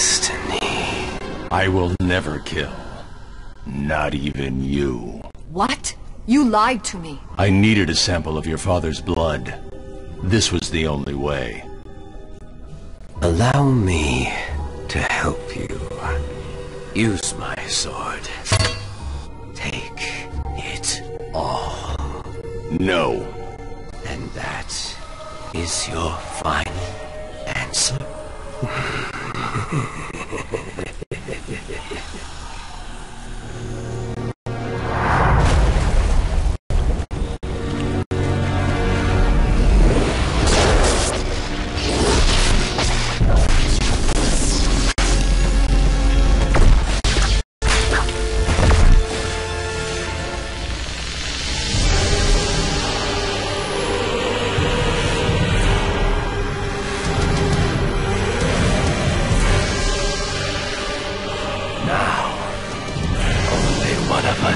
destiny. I will never kill. Not even you. What? You lied to me. I needed a sample of your father's blood. This was the only way. Allow me to help you. Use my sword. Take it all. No. And that is your final answer. Ha.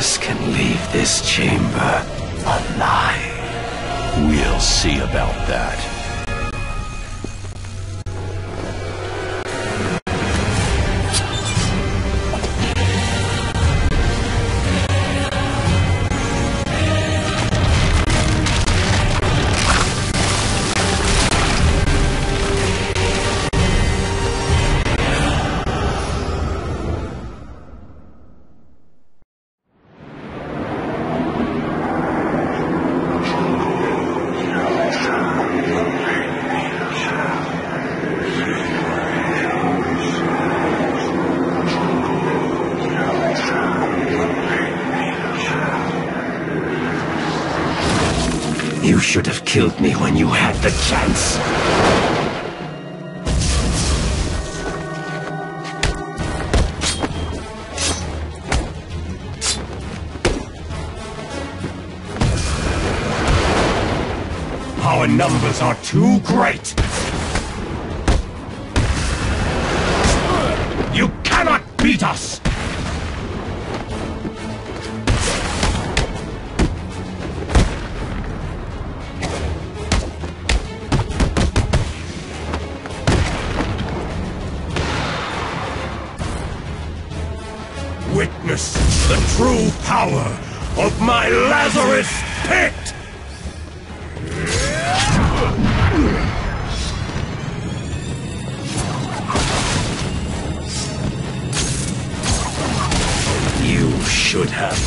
Us can leave this chamber alive. We'll see about that. The chance. Our numbers are too great. You cannot beat us. The true power of my Lazarus Pit! You should have.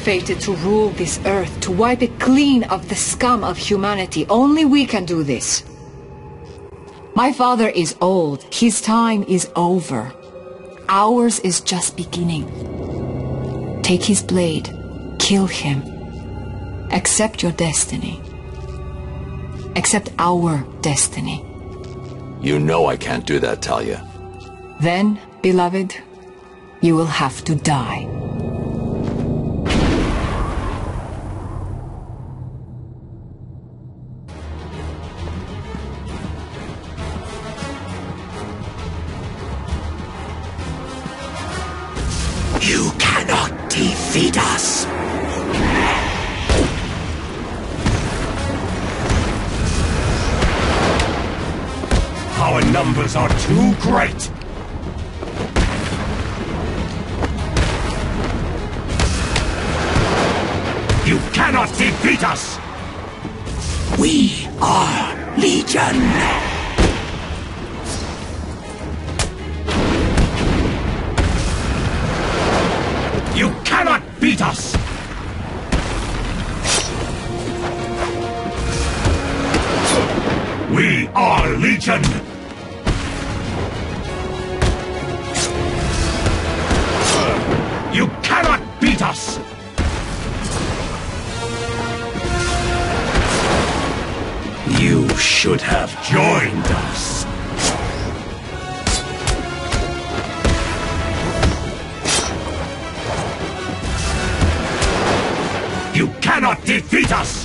Fated to rule this earth, to wipe it clean of the scum of humanity. Only we can do this. My father is old. His time is over. Ours is just beginning. Take his blade. Kill him. Accept your destiny. Accept our destiny. You know I can't do that, Talia. Then, beloved, you will have to die. Numbers are too great. You cannot defeat us. We are Legion. You cannot beat us. We are Legion. should have joined us. You cannot defeat us!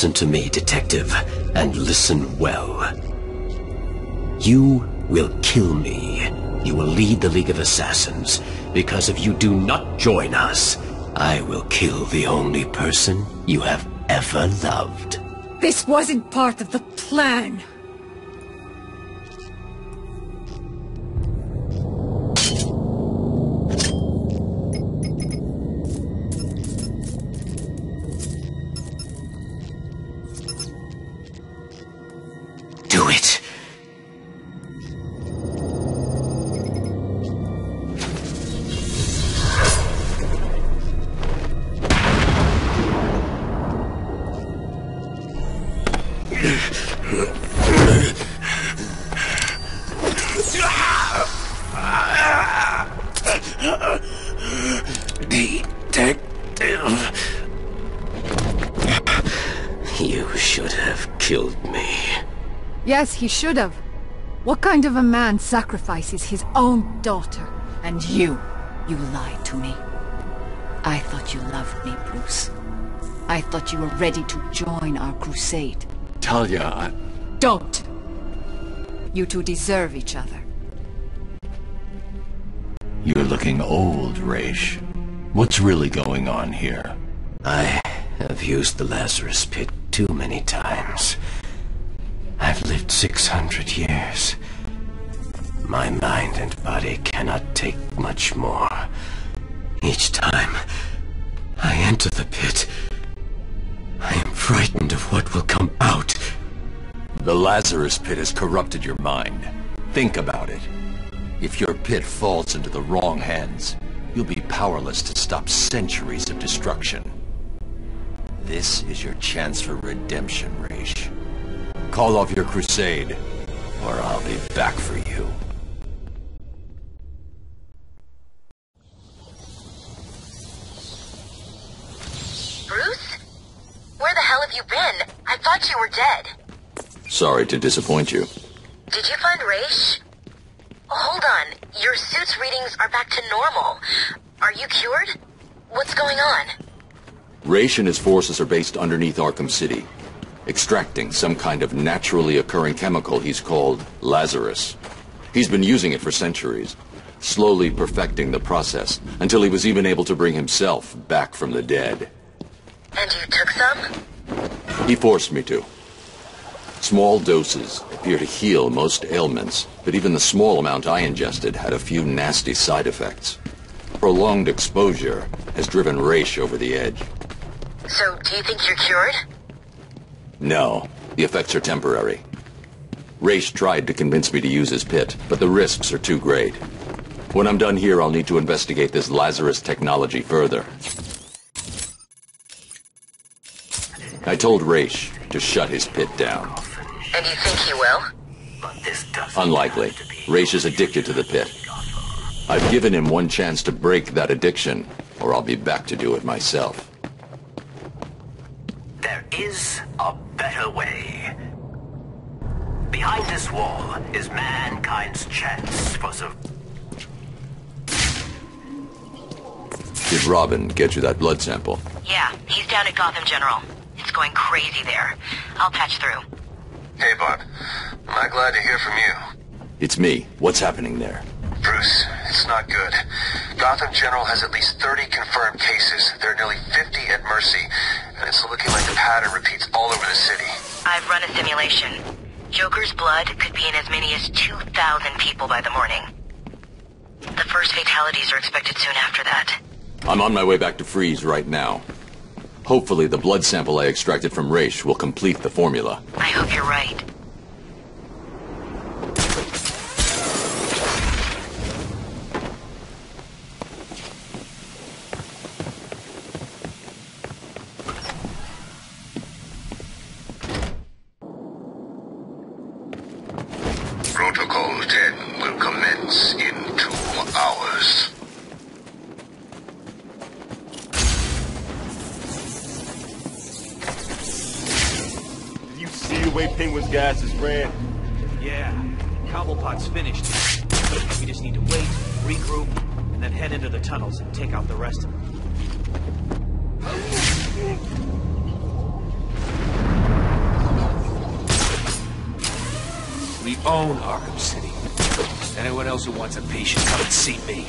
Listen to me, detective, and listen well. You will kill me. You will lead the League of Assassins, because if you do not join us, I will kill the only person you have ever loved. This wasn't part of the plan. He should have. What kind of a man sacrifices his own daughter? And you, you lied to me. I thought you loved me, Bruce. I thought you were ready to join our crusade. Talia, I... Don't! You two deserve each other. You're looking old, Ra's. What's really going on here? I have used the Lazarus Pit too many times. I've lived 600 years. My mind and body cannot take much more. Each time I enter the pit, I am frightened of what will come out. The Lazarus Pit has corrupted your mind. Think about it. If your pit falls into the wrong hands, you'll be powerless to stop centuries of destruction. This is your chance for redemption, Ra's. Call off your crusade, or I'll be back for you. Bruce? Where the hell have you been? I thought you were dead. Sorry to disappoint you. Did you find Ra's? Hold on. Your suit's readings are back to normal. Are you cured? What's going on? Ra's and his forces are based underneath Arkham City, extracting some kind of naturally occurring chemical he's called Lazarus. He's been using it for centuries, slowly perfecting the process until he was even able to bring himself back from the dead. And you took some? He forced me to. Small doses appear to heal most ailments, but even the small amount I ingested had a few nasty side effects. Prolonged exposure has driven Ra's over the edge. So, do you think you're cured? No, the effects are temporary. Ra's tried to convince me to use his pit, but the risks are too great. When I'm done here, I'll need to investigate this Lazarus technology further. I told Ra's to shut his pit down. And you think he will? Unlikely. Ra's is addicted to the pit. I've given him one chance to break that addiction, or I'll be back to do it myself. There is a better way. Behind this wall is mankind's chance for some... Did Robin get you that blood sample? Yeah, he's down at Gotham General. It's going crazy there. I'll patch through. Hey, Bob. I'm I glad to hear from you. It's me. What's happening there? Bruce, it's not good. Gotham General has at least 30 confirmed cases. There are nearly 50 at Mercy, and it's looking like the pattern repeats all over the city. I've run a simulation. Joker's blood could be in as many as 2,000 people by the morning. The first fatalities are expected soon after that. I'm on my way back to Freeze right now. Hopefully the blood sample I extracted from Ra's will complete the formula. I hope you're right. Protocol 10 will commence in two hours. You see the way Penguin's gas is ran? Yeah, Cobblepot's finished. We just need to wait, regroup, and then head into the tunnels and take out the rest of them. We own Arkham City. Anyone else who wants a patient, come and see me.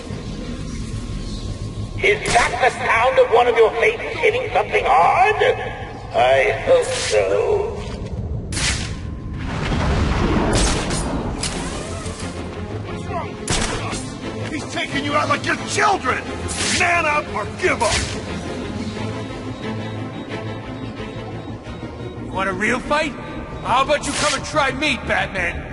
Is that the sound of one of your faces hitting something hard? I hope so. What's wrong? He's taking you out like your children! Man up or give up! You want a real fight? How about you come and try me, Batman?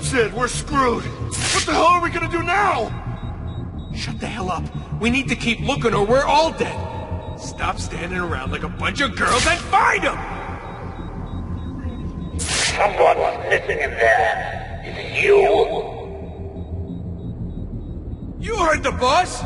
That's it, we're screwed! What the hell are we gonna do now? Shut the hell up. We need to keep looking or we're all dead. Stop standing around like a bunch of girls and find them! Someone's missing in there. Is it you? You heard the boss!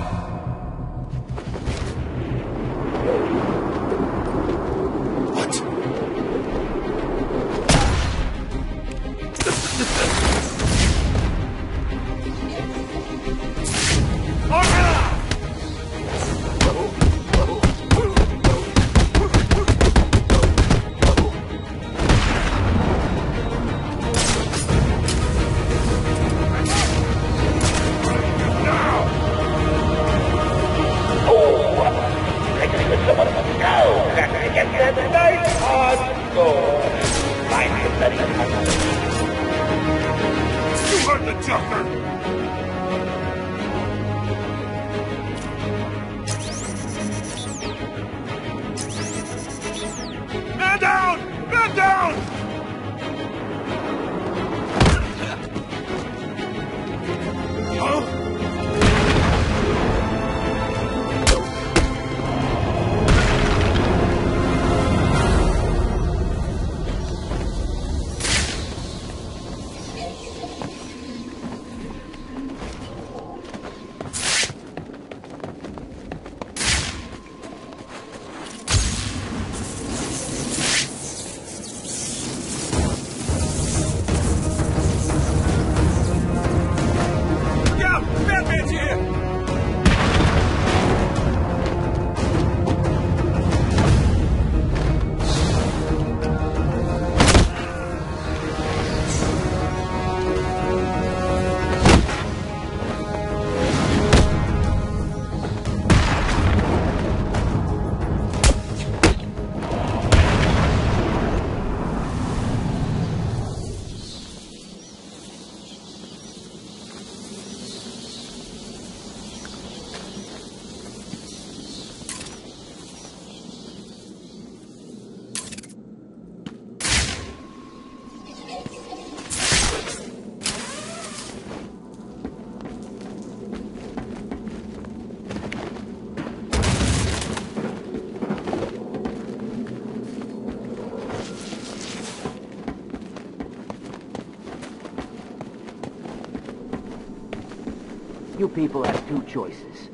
You people have two choices.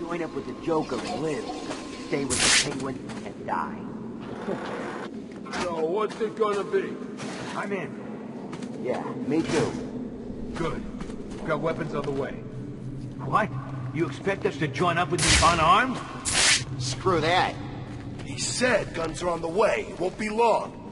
Join up with the Joker and live. Stay with the Penguin and die. So what's it gonna be? I'm in. Yeah, me too. Good. Got weapons on the way. What? You expect us to join up with you unarmed? Screw that. He said guns are on the way. It won't be long.